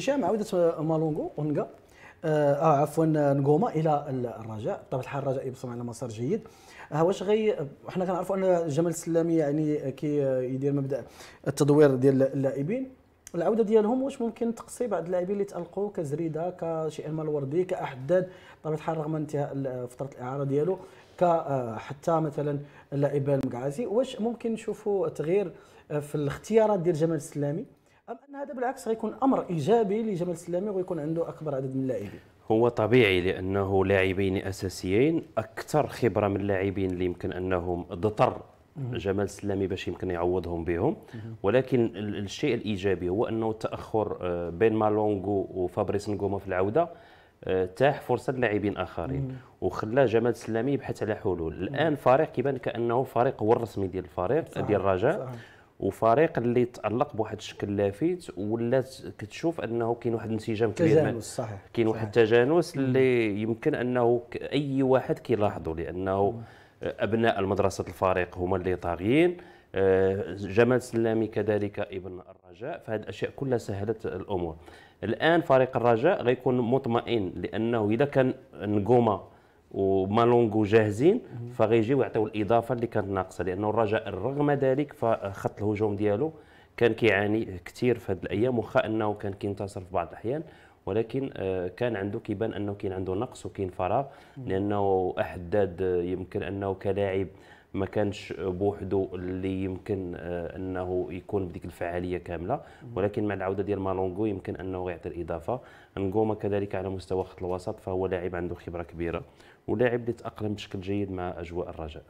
هشام عوده مالونغو أونغا. آه عفوا نقوما إلى الرجاء بطبيعه الحال الرجاء يبصم على مسار جيد. ها واش غي حنا كنعرفوا أن جمال السلامي يعني كي يدير مبدأ التدوير ديال اللاعبين. العودة ديالهم واش ممكن تقصي بعض اللاعبين اللي تألقوا كزريدة كشي ايمان الوردي كأحداد بطبيعه الحال رغم انتهاء فترة الإعارة ديالو كحتى مثلا اللاعب المقعازي واش ممكن نشوفوا تغيير في الاختيارات ديال جمال السلامي؟ أم أن هذا بالعكس غيكون أمر إيجابي لجمال السلامي ويكون عنده أكبر عدد من اللاعبين. هو طبيعي لأنه لاعبين أساسيين أكثر خبرة من اللاعبين اللي يمكن أنهم اضطر جمال السلامي باش يمكن يعوضهم بهم. ولكن الشيء الإيجابي هو أنه التاخر آه، بين مالونغو وفابريس نغوما في العودة آه، تاح فرصة للاعبين آخرين. وخلى جمال السلامي يبحث على حلول. الآن فريق كيبان كأنه فريق هو الرسمي ديال الفريق ديال الرجاء. وفريق اللي تألق بواحد الشكل لافت ولات كتشوف أنه كاين واحد الانسجام كبير. تجانس صحيح كاين واحد التجانس اللي يمكن أنه أي واحد كيلاحظوا لأنه أبناء المدرسة الفريق هما اللي طاغيين. آه، جمال السلامي كذلك ابن الرجاء. فهذه الأشياء كلها سهلت الأمور. الآن فريق الرجاء غيكون مطمئن لأنه إذا كان نقوما ومالونغو جاهزين فغيجيو يعطيو الإضافة اللي كانت ناقصة لأنه الرجاء رغم ذلك فخط الهجوم ديالو كان كيعاني كثير في هذه الأيام واخا أنه كان كينتصر في بعض الأحيان ولكن آه، كان عنده كيبان أنه كاين عنده نقص وكاين فراغ لأنه أحداد يمكن أنه كلاعب ما كانش بوحده اللي يمكن آه، أنه يكون بديك الفعالية كاملة. ولكن مع العودة ديال مالونغو يمكن أنه يعطي الإضافة. انغوما كذلك على مستوى خط الوسط فهو لاعب عنده خبرة كبيرة ولاعب اللي تأقلم بشكل جيد مع أجواء الرجاء.